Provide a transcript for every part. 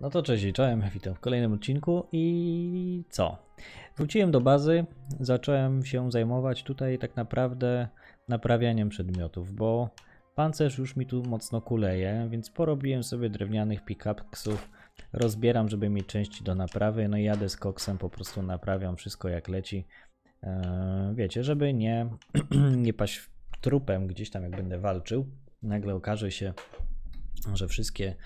No to cześć, czołem, witam w kolejnym odcinku i co? Wróciłem do bazy, zacząłem się zajmować tutaj tak naprawdę naprawianiem przedmiotów, bo pancerz już mi tu mocno kuleje, więc porobiłem sobie drewnianych pickaxów, rozbieram, żeby mieć części do naprawy, no i jadę z koksem, po prostu naprawiam wszystko jak leci. Eee, wiecie, żeby nie, nie paść trupem gdzieś tam jak będę walczył, nagle okaże się, że wszystkie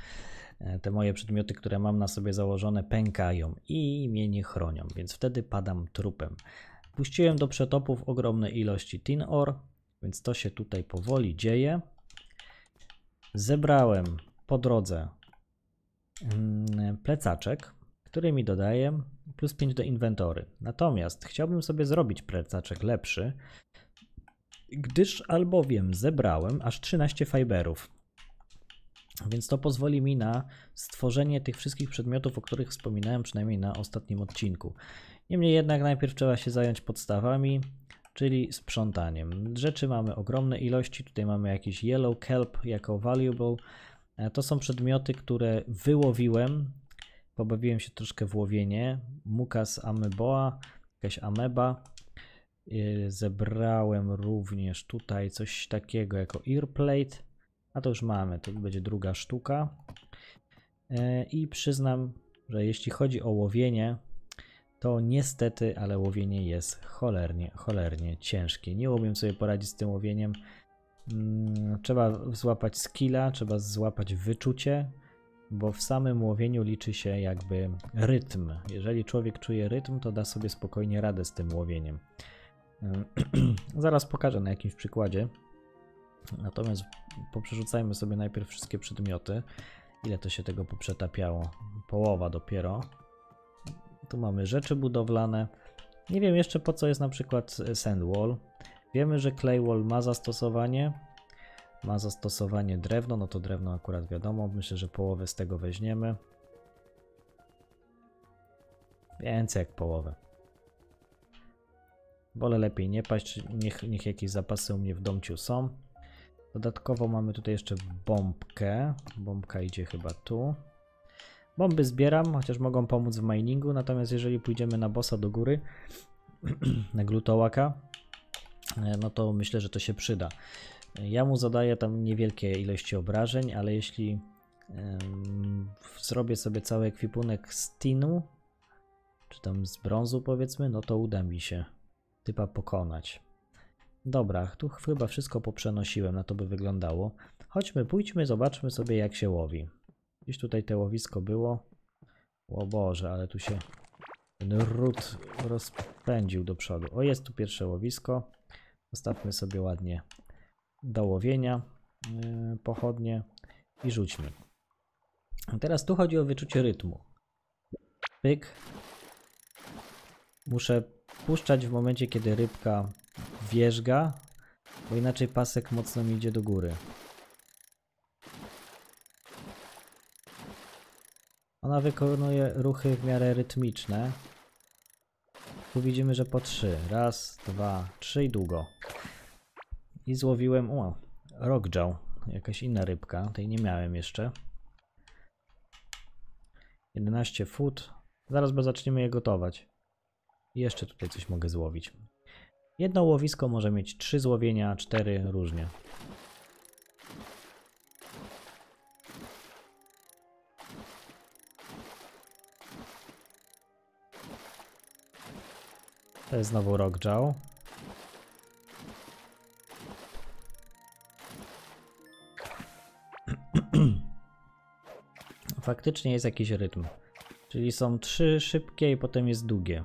te moje przedmioty, które mam na sobie założone, pękają i mnie nie chronią, więc wtedy padam trupem. Puściłem do przetopów ogromne ilości tin ore, więc to się tutaj powoli dzieje. Zebrałem po drodze mm, plecaczek, który mi dodaje plus 5 do inwentory. Natomiast chciałbym sobie zrobić plecaczek lepszy, gdyż albowiem zebrałem aż 13 fiberów. Więc to pozwoli mi na stworzenie tych wszystkich przedmiotów, o których wspominałem przynajmniej na ostatnim odcinku. Niemniej jednak najpierw trzeba się zająć podstawami, czyli sprzątaniem. Rzeczy mamy ogromne ilości. Tutaj mamy jakiś yellow kelp jako valuable. E, to są przedmioty, które wyłowiłem. Pobawiłem się troszkę w łowienie. Mukas ameboa, jakaś ameba. E, zebrałem również tutaj coś takiego jako earplate a to już mamy, to będzie druga sztuka. E, I przyznam, że jeśli chodzi o łowienie, to niestety, ale łowienie jest cholernie, cholernie ciężkie. Nie umiem sobie poradzić z tym łowieniem. Mm, trzeba złapać skilla, trzeba złapać wyczucie, bo w samym łowieniu liczy się jakby rytm. Jeżeli człowiek czuje rytm, to da sobie spokojnie radę z tym łowieniem. Zaraz pokażę na jakimś przykładzie. Natomiast poprzerzucajmy sobie najpierw wszystkie przedmioty. Ile to się tego poprzetapiało? Połowa dopiero. Tu mamy rzeczy budowlane. Nie wiem jeszcze po co jest na przykład sandwall. Wiemy, że claywall ma zastosowanie. Ma zastosowanie drewno, no to drewno akurat wiadomo. Myślę, że połowę z tego weźmiemy. Więcej jak połowę. Wolę lepiej nie paść, niech, niech jakieś zapasy u mnie w domciu są. Dodatkowo mamy tutaj jeszcze bombkę. Bombka idzie chyba tu. Bomby zbieram, chociaż mogą pomóc w miningu, natomiast jeżeli pójdziemy na bossa do góry, na glutołaka, e, no to myślę, że to się przyda. Ja mu zadaję tam niewielkie ilości obrażeń, ale jeśli zrobię sobie cały ekwipunek z tinu, czy tam z brązu powiedzmy, no to uda mi się typa pokonać. Dobra, tu chyba wszystko poprzenosiłem, na to by wyglądało. Chodźmy, pójdźmy, zobaczmy sobie jak się łowi. Gdzieś tutaj te łowisko było. O Boże, ale tu się ten ród rozpędził do przodu. O, jest tu pierwsze łowisko. Zostawmy sobie ładnie do łowienia yy, pochodnie i rzućmy. Teraz tu chodzi o wyczucie rytmu. Pyk. Muszę puszczać w momencie, kiedy rybka wierzga, bo inaczej pasek mocno mi idzie do góry. Ona wykonuje ruchy w miarę rytmiczne. Tu widzimy, że po trzy. Raz, dwa, trzy i długo. I złowiłem, o, rockjaw, jakaś inna rybka, tej nie miałem jeszcze. 11 foot. Zaraz zaczniemy je gotować. I jeszcze tutaj coś mogę złowić. Jedno łowisko może mieć trzy złowienia, cztery różnie. To jest znowu rockjaw. Faktycznie jest jakiś rytm. Czyli są trzy szybkie i potem jest długie.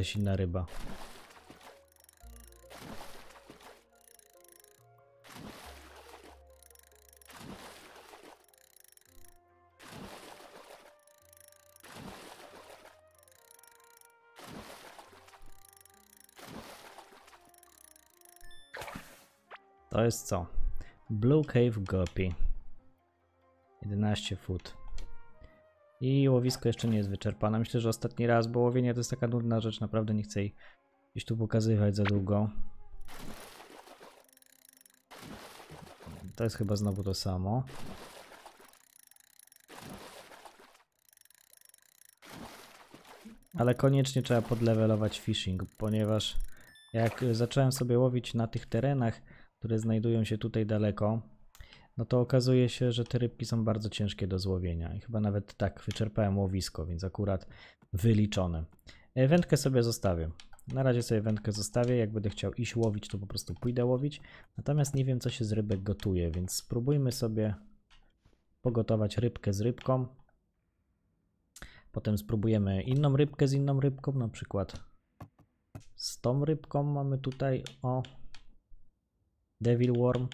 Jakaś inna ryba. To jest co? Blue Cave Guppy. 11 foot. I łowisko jeszcze nie jest wyczerpane. Myślę, że ostatni raz, bo łowienie to jest taka nudna rzecz, naprawdę nie chcę jej gdzieś tu pokazywać za długo. To jest chyba znowu to samo. Ale koniecznie trzeba podlevelować fishing, ponieważ jak zacząłem sobie łowić na tych terenach, które znajdują się tutaj daleko, no to okazuje się, że te rybki są bardzo ciężkie do złowienia. I chyba nawet tak wyczerpałem łowisko, więc akurat wyliczone. E, wędkę sobie zostawię. Na razie sobie wędkę zostawię. Jak będę chciał iść łowić, to po prostu pójdę łowić. Natomiast nie wiem, co się z rybek gotuje, więc spróbujmy sobie pogotować rybkę z rybką. Potem spróbujemy inną rybkę z inną rybką, na przykład z tą rybką mamy tutaj o Devil Worm.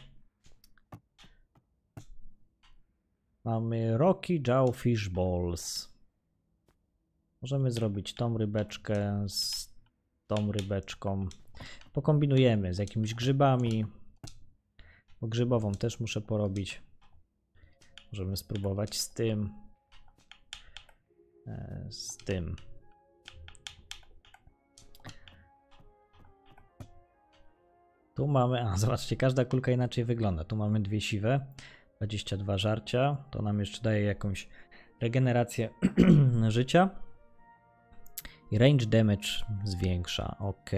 Mamy Rocky Jaw Fish Balls. Możemy zrobić tą rybeczkę z tą rybeczką. Pokombinujemy z jakimiś grzybami. Bo grzybową też muszę porobić. Możemy spróbować z tym. E, z tym. Tu mamy, a zobaczcie, każda kulka inaczej wygląda. Tu mamy dwie siwe, 22 żarcia. To nam jeszcze daje jakąś regenerację życia. I range damage zwiększa. Ok.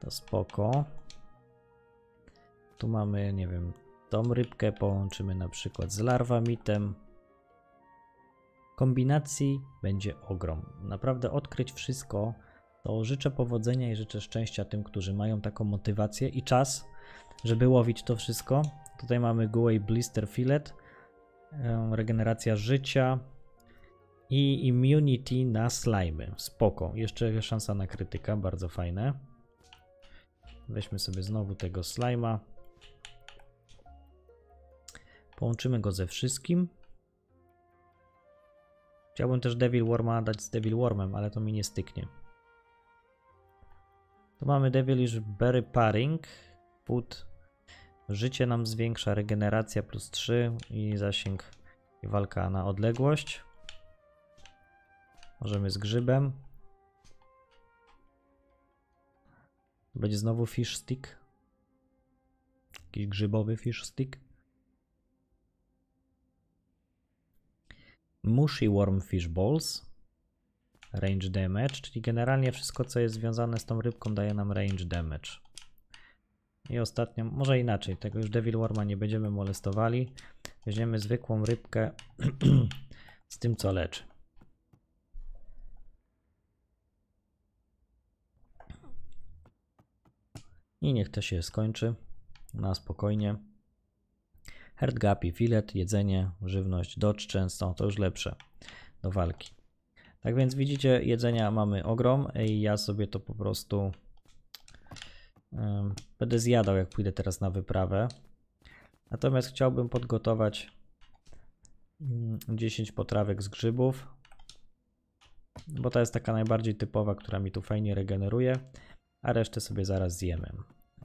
To spoko. Tu mamy, nie wiem, tą rybkę połączymy na przykład z larwamitem. Kombinacji będzie ogrom. Naprawdę odkryć wszystko, to życzę powodzenia i życzę szczęścia tym, którzy mają taką motywację i czas, żeby łowić to wszystko. Tutaj mamy Guay Blister Fillet, regeneracja życia i immunity na slimy. Spoko. Jeszcze szansa na krytyka, bardzo fajne. Weźmy sobie znowu tego slima. Połączymy go ze wszystkim. Chciałbym też Devil Worma dać z Devil Wormem, ale to mi nie styknie. Tu mamy Devilish Berry Paring. Food. Życie nam zwiększa, regeneracja plus 3 i zasięg i walka na odległość. Możemy z grzybem. Będzie znowu fish stick. Jakiś grzybowy fish stick. Mushy worm fish balls range damage, czyli generalnie wszystko co jest związane z tą rybką daje nam range damage. I ostatnio, może inaczej, tego już Devil Worma nie będziemy molestowali. Weźmiemy zwykłą rybkę z tym co leczy. I niech to się skończy na spokojnie. Herd Guppy, filet, jedzenie, żywność, dodge często, to już lepsze do walki. Tak więc widzicie, jedzenia mamy ogrom i ja sobie to po prostu będę zjadał, jak pójdę teraz na wyprawę. Natomiast chciałbym podgotować 10 mm, potrawek z grzybów, bo to jest taka najbardziej typowa, która mi tu fajnie regeneruje, a resztę sobie zaraz zjemy.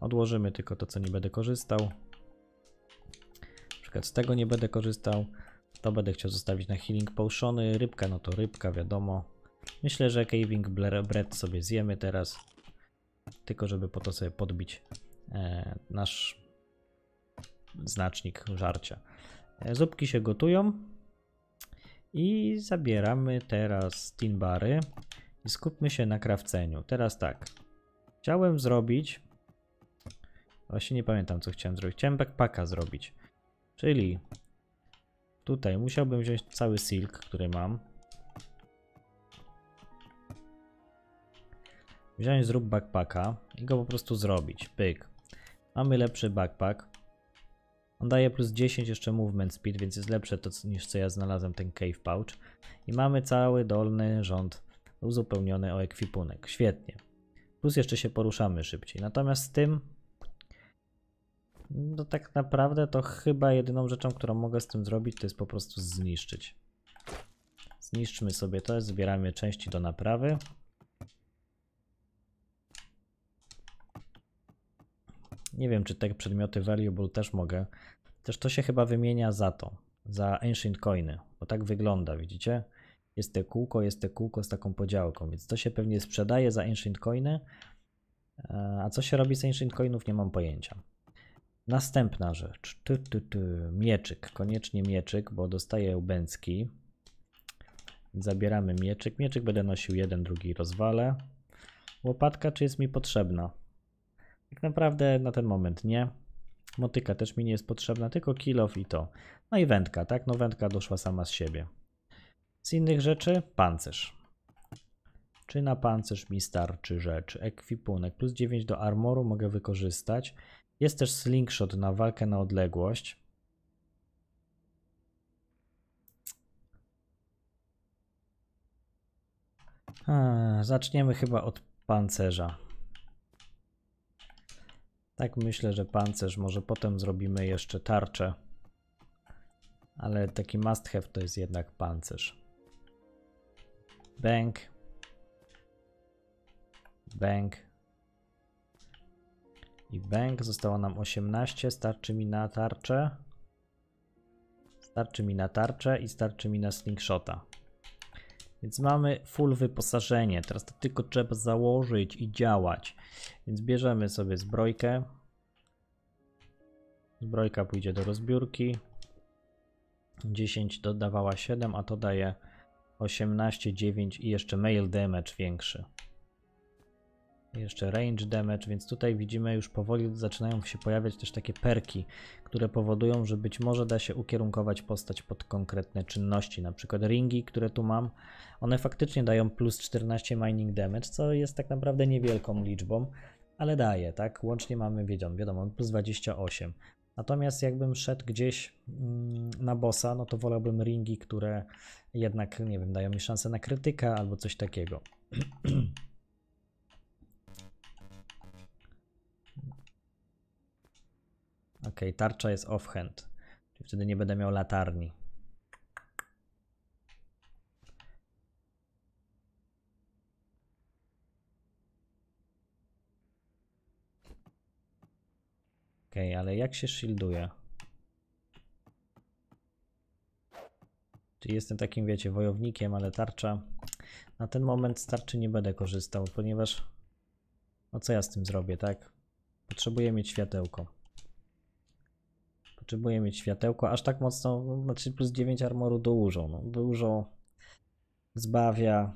Odłożymy tylko to, co nie będę korzystał. Na przykład z tego nie będę korzystał. To będę chciał zostawić na healing potiony. Rybka, no to rybka, wiadomo. Myślę, że caving bread sobie zjemy teraz. Tylko żeby po to sobie podbić e, nasz znacznik żarcia. E, zupki się gotują. I zabieramy teraz tinbary i skupmy się na krawceniu. Teraz tak. Chciałem zrobić. Właśnie nie pamiętam co chciałem zrobić. Chciałem backpacka zrobić. Czyli Tutaj musiałbym wziąć cały silk, który mam. Wziąć zrób backpacka i go po prostu zrobić. Pyk. Mamy lepszy backpack. On daje plus 10 jeszcze movement speed, więc jest lepsze to niż co ja znalazłem ten cave pouch. I mamy cały dolny rząd uzupełniony o ekwipunek. Świetnie. Plus jeszcze się poruszamy szybciej. Natomiast z tym no tak naprawdę to chyba jedyną rzeczą, którą mogę z tym zrobić, to jest po prostu zniszczyć. Zniszczmy sobie to, zbieramy części do naprawy. Nie wiem, czy te przedmioty valuable też mogę. Też to się chyba wymienia za to, za ancient coiny, bo tak wygląda, widzicie? Jest te kółko, jest te kółko z taką podziałką, więc to się pewnie sprzedaje za ancient coiny. E, a co się robi z ancient coinów, nie mam pojęcia. Następna rzecz. Ty, ty, ty. Mieczyk. Koniecznie mieczyk, bo dostaję łbęcki. Zabieramy mieczyk. Mieczyk będę nosił jeden, drugi rozwalę. Łopatka czy jest mi potrzebna? Tak naprawdę na ten moment nie. Motyka też mi nie jest potrzebna, tylko kilof i to. No i wędka, tak? No wędka doszła sama z siebie. Z innych rzeczy pancerz. Czy na pancerz mi starczy rzecz? Ekwipunek plus 9 do armoru mogę wykorzystać. Jest też slingshot na walkę na odległość. zaczniemy chyba od pancerza. Tak myślę, że pancerz, może potem zrobimy jeszcze tarczę. Ale taki must have to jest jednak pancerz. Bank. Bank. I bank. Zostało nam 18. Starczy mi na tarczę. Starczy mi na tarczę i starczy mi na slingshota. Więc mamy full wyposażenie. Teraz to tylko trzeba założyć i działać. Więc bierzemy sobie zbrojkę. Zbrojka pójdzie do rozbiórki. 10 dodawała 7, a to daje 18, 9 i jeszcze mail damage większy. Jeszcze range damage, więc tutaj widzimy już powoli zaczynają się pojawiać też takie perki, które powodują, że być może da się ukierunkować postać pod konkretne czynności. Na przykład ringi, które tu mam, one faktycznie dają plus 14 mining damage, co jest tak naprawdę niewielką liczbą, ale daje, tak? Łącznie mamy, wiadomo, wiadomo plus 28. Natomiast jakbym szedł gdzieś mm, na bossa, no to wolałbym ringi, które jednak, nie wiem, dają mi szansę na krytyka albo coś takiego. Ok, tarcza jest offhand, czyli wtedy nie będę miał latarni. Ok, ale jak się shielduje? Czyli jestem takim, wiecie, wojownikiem, ale tarcza. Na ten moment z tarczy nie będę korzystał, ponieważ. No co ja z tym zrobię, tak? Potrzebuję mieć światełko. Potrzebuję mieć światełko, aż tak mocno, no, znaczy plus 9 armoru dużo, no, dużo zbawia,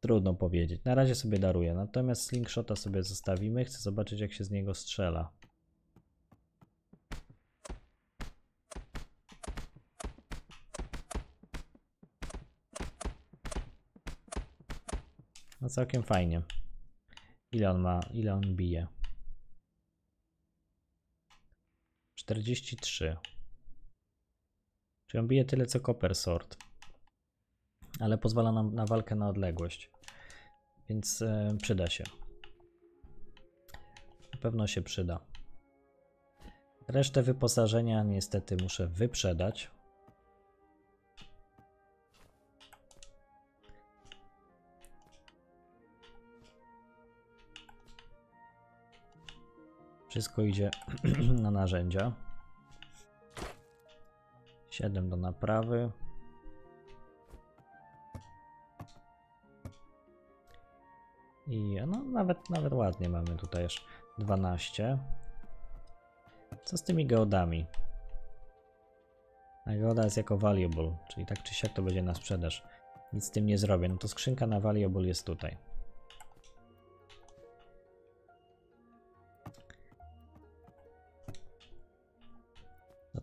trudno powiedzieć. Na razie sobie daruję, natomiast slingshota sobie zostawimy, chcę zobaczyć jak się z niego strzela. No całkiem fajnie. Ile on ma, ile on bije? 43. Czyli on bije tyle co Copper Sword. Ale pozwala nam na walkę na odległość. Więc e, przyda się. Na pewno się przyda. Resztę wyposażenia niestety muszę wyprzedać. Wszystko idzie na narzędzia. 7 do naprawy. I no nawet, nawet ładnie mamy tutaj już 12. Co z tymi geodami? A geoda jest jako valuable, czyli tak czy siak to będzie na sprzedaż. Nic z tym nie zrobię. No to skrzynka na valuable jest tutaj.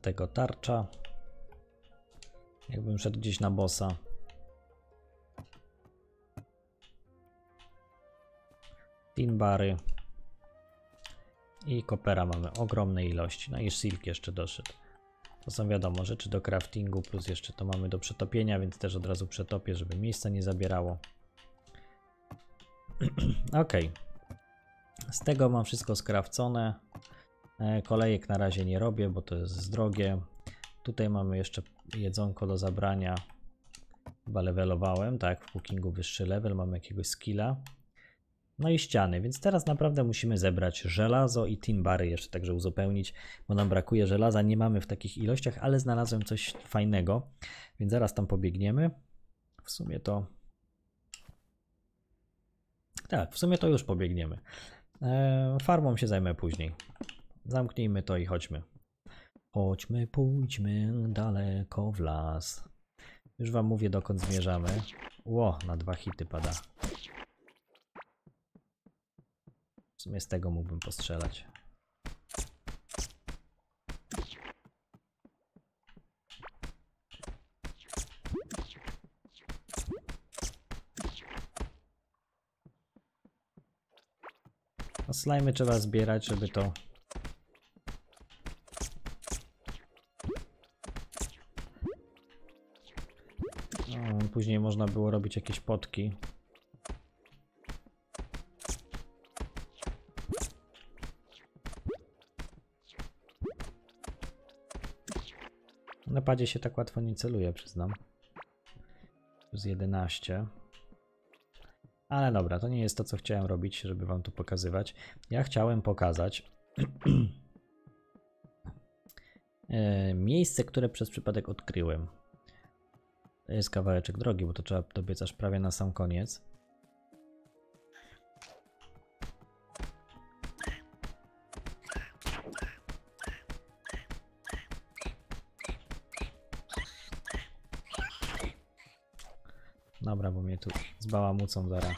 Tego tarcza. Jakbym szedł gdzieś na bossa. Tinbary. I kopera mamy ogromne ilości. No i silk jeszcze doszedł. To są wiadomo rzeczy do craftingu, plus jeszcze to mamy do przetopienia, więc też od razu przetopię, żeby miejsca nie zabierało. ok. Z tego mam wszystko skrawcone. E, kolejek na razie nie robię, bo to jest drogie. Tutaj mamy jeszcze jedzonko do zabrania. Chyba levelowałem, tak, w cookingu wyższy level, mamy jakiegoś skilla. No i ściany, więc teraz naprawdę musimy zebrać żelazo i timbary jeszcze także uzupełnić, bo nam brakuje żelaza, nie mamy w takich ilościach, ale znalazłem coś fajnego, więc zaraz tam pobiegniemy. W sumie to... Tak, w sumie to już pobiegniemy. Eee, farmą się zajmę później. Zamknijmy to i chodźmy. Chodźmy, pójdźmy daleko w las. Już wam mówię dokąd zmierzamy. Ło, na dwa hity pada. W sumie z tego mógłbym postrzelać. No slajmy trzeba zbierać, żeby to... później można było robić jakieś potki. Na padzie się tak łatwo nie celuje, przyznam. Plus 11. Ale dobra, to nie jest to, co chciałem robić, żeby wam to pokazywać. Ja chciałem pokazać e, miejsce, które przez przypadek odkryłem. Jest kawałeczek drogi, bo to trzeba dobiec aż prawie na sam koniec. Dobra, bo mnie tu zbałamucą zaraz.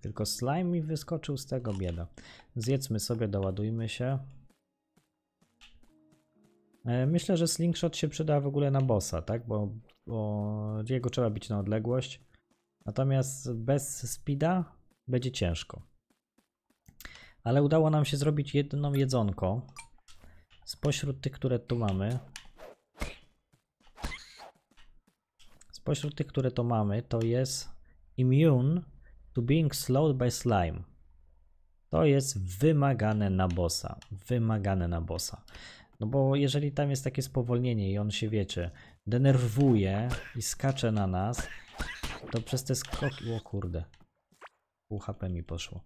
Tylko slime mi wyskoczył z tego bieda. Zjedzmy sobie, doładujmy się. E, myślę, że slingshot się przyda w ogóle na bossa, tak? Bo, bo jego trzeba bić na odległość. Natomiast bez speeda będzie ciężko. Ale udało nam się zrobić jedną jedzonko. Spośród tych, które tu mamy. Spośród tych, które to mamy, to jest immune to being slowed by slime. To jest wymagane na bossa. Wymagane na bossa. No bo jeżeli tam jest takie spowolnienie i on się, wiecie, denerwuje i skacze na nas, to przez te skoki... O kurde. Pół HP mi poszło.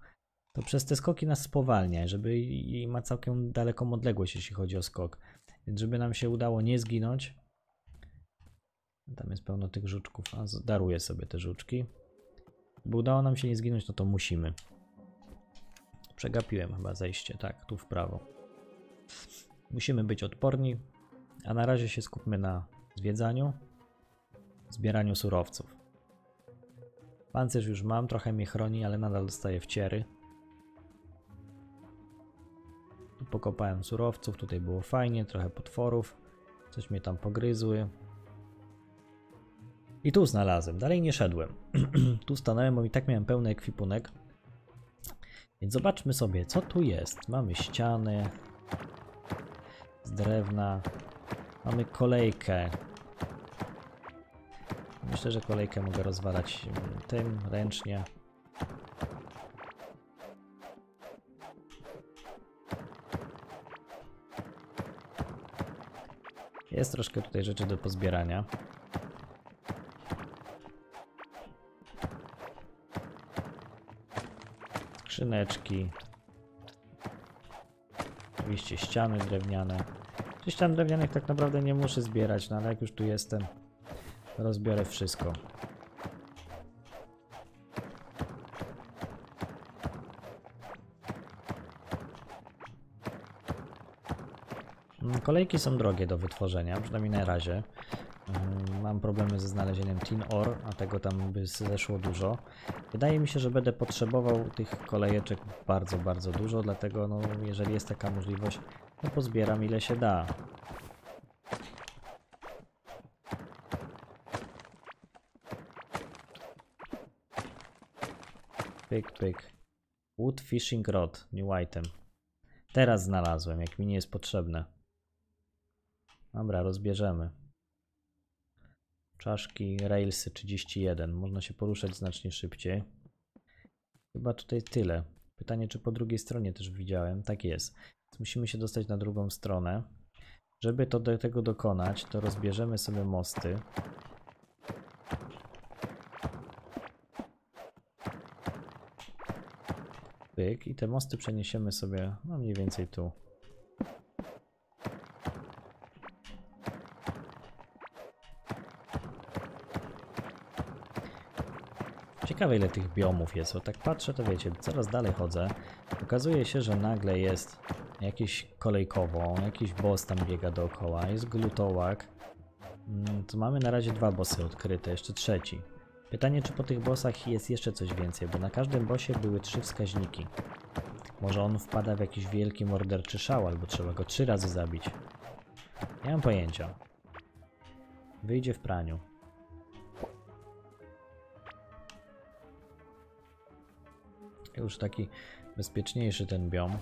To przez te skoki nas spowalnia, żeby i ma całkiem daleką odległość, jeśli chodzi o skok. Więc żeby nam się udało nie zginąć, tam jest pełno tych żuczków, a daruję sobie te żuczki. By udało nam się nie zginąć, no to musimy. Przegapiłem chyba zejście, tak, tu w prawo. Musimy być odporni, a na razie się skupmy na zwiedzaniu, zbieraniu surowców. Pancerz już mam, trochę mnie chroni, ale nadal dostaję wciery. Tu pokopałem surowców, tutaj było fajnie, trochę potworów. Coś mnie tam pogryzły. I tu znalazłem, dalej nie szedłem. tu stanąłem, bo i tak miałem pełny ekwipunek. Więc zobaczmy sobie, co tu jest. Mamy ściany z drewna. Mamy kolejkę. Myślę, że kolejkę mogę rozwalać tym ręcznie. Jest troszkę tutaj rzeczy do pozbierania. skrzyneczki. Oczywiście ściany drewniane. Czy ścian drewnianych tak naprawdę nie muszę zbierać, no ale jak już tu jestem, rozbiorę wszystko. Mm, kolejki są drogie do wytworzenia, przynajmniej na razie. Mm, mam problemy ze znalezieniem tin ore, a tego tam by zeszło dużo. Wydaje mi się, że będę potrzebował tych kolejeczek bardzo, bardzo dużo, dlatego no, jeżeli jest taka możliwość, no pozbieram ile się da. Pyk, pyk. Wood Fishing Rod, new item. Teraz znalazłem, jak mi nie jest potrzebne. Dobra, rozbierzemy. Czaszki, railsy 31. Można się poruszać znacznie szybciej. Chyba tutaj tyle. Pytanie, czy po drugiej stronie też widziałem. Tak jest. Musimy się dostać na drugą stronę. Żeby to do tego dokonać, to rozbierzemy sobie mosty. Pyk i te mosty przeniesiemy sobie no mniej więcej tu. Ciekawe ile tych biomów jest, bo tak patrzę to wiecie, coraz dalej chodzę, Okazuje się, że nagle jest jakiś kolejkowo, jakiś boss tam biega dookoła, jest glutołak. Mm, To mamy na razie dwa bossy odkryte, jeszcze trzeci. Pytanie, czy po tych bossach jest jeszcze coś więcej, bo na każdym bossie były trzy wskaźniki. Może on wpada w jakiś wielki morderczy szał, albo trzeba go trzy razy zabić. Nie mam pojęcia. Wyjdzie w praniu. Już taki bezpieczniejszy ten biom.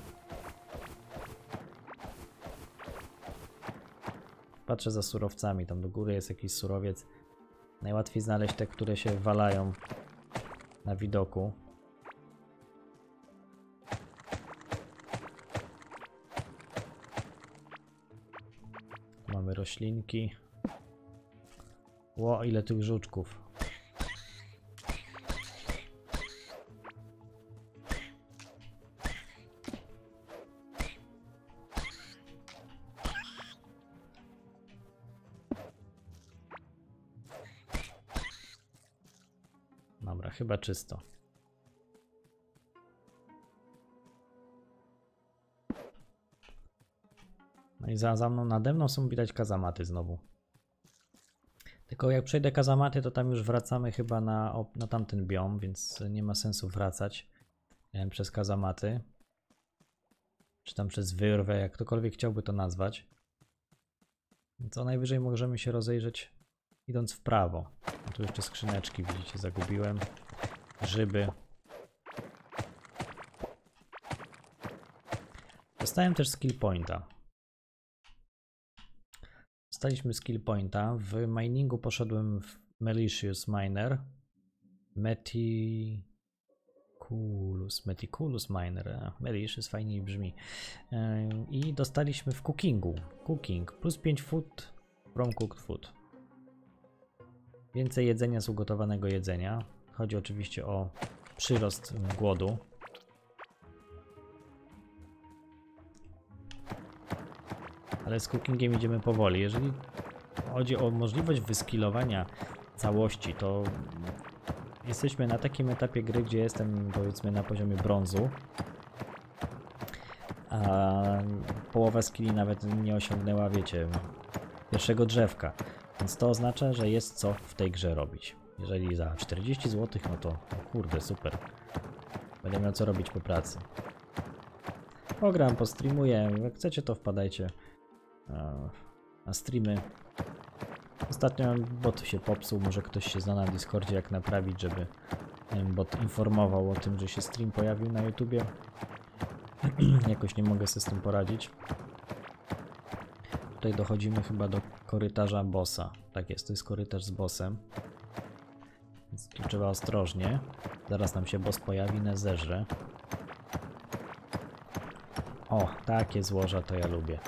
Patrzę za surowcami, tam do góry jest jakiś surowiec. Najłatwiej znaleźć te, które się walają na widoku. Tu mamy roślinki. Ło, ile tych żuczków. Dobra, chyba czysto. No i za, za mną, nade mną są widać kazamaty znowu. Tylko jak przejdę kazamaty, to tam już wracamy chyba na, na tamten biom, więc nie ma sensu wracać e, przez kazamaty. Czy tam przez wyrwę, jak ktokolwiek chciałby to nazwać. Co najwyżej możemy się rozejrzeć idąc w prawo. Tu jeszcze skrzyneczki, widzicie, zagubiłem. Grzyby. Dostałem też skill pointa. Dostaliśmy skill pointa. W miningu poszedłem w Malicious Miner. Meticulous, Meticulous Miner. a, Malicious fajniej brzmi. E, I dostaliśmy w cookingu. Cooking plus 5 food from cooked food. Więcej jedzenia z ugotowanego jedzenia. Chodzi oczywiście o przyrost głodu. Ale z cookingiem idziemy powoli. Jeżeli chodzi o możliwość wyskilowania całości, to jesteśmy na takim etapie gry, gdzie jestem powiedzmy na poziomie brązu. A połowa skilli nawet nie osiągnęła, wiecie, pierwszego drzewka. Więc to oznacza, że jest co w tej grze robić. Jeżeli za 40 zł, no to no kurde, super. Będę miał co robić po pracy. Pogram, postreamuję. Jak chcecie, to wpadajcie e, na streamy. Ostatnio bot się popsuł, może ktoś się zna na Discordzie jak naprawić, żeby bot informował o tym, że się stream pojawił na YouTubie. Jakoś nie mogę sobie z tym poradzić. Tutaj dochodzimy chyba do korytarza bossa. Tak jest, to jest korytarz z bossem. Więc tu trzeba ostrożnie. Zaraz nam się boss pojawi, na zerze. O, takie złoża to ja lubię.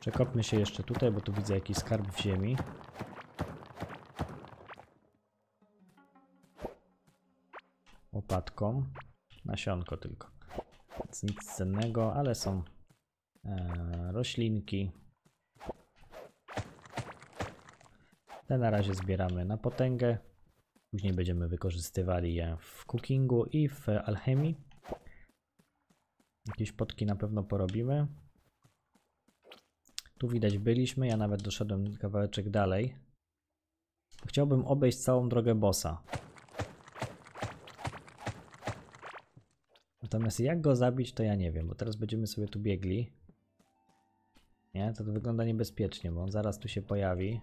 Przekopmy się jeszcze tutaj, bo tu widzę jakiś skarb w ziemi. Łopatką. Nasionko tylko. Więc nic cennego, ale są roślinki. Te na razie zbieramy na potęgę. Później będziemy wykorzystywali je w cookingu i w alchemii. Jakieś potki na pewno porobimy. Tu widać byliśmy, ja nawet doszedłem kawałeczek dalej. Chciałbym obejść całą drogę bossa. Natomiast jak go zabić, to ja nie wiem, bo teraz będziemy sobie tu biegli. Nie, to, to wygląda niebezpiecznie, bo on zaraz tu się pojawi.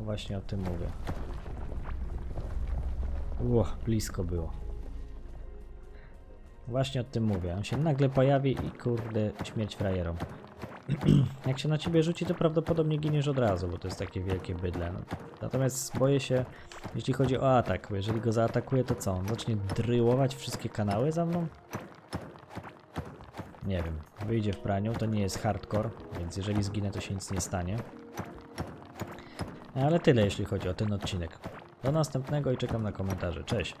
Właśnie o tym mówię. Ło, blisko było. Właśnie o tym mówię. On się nagle pojawi i kurde, śmierć frajerom. Jak się na ciebie rzuci, to prawdopodobnie giniesz od razu, bo to jest takie wielkie bydle. No. Natomiast boję się, jeśli chodzi o atak, bo jeżeli go zaatakuje, to co? On zacznie dryłować wszystkie kanały za mną? nie wiem, wyjdzie w praniu, to nie jest hardcore, więc jeżeli zginę, to się nic nie stanie. Ale tyle, jeśli chodzi o ten odcinek. Do następnego i czekam na komentarze. Cześć!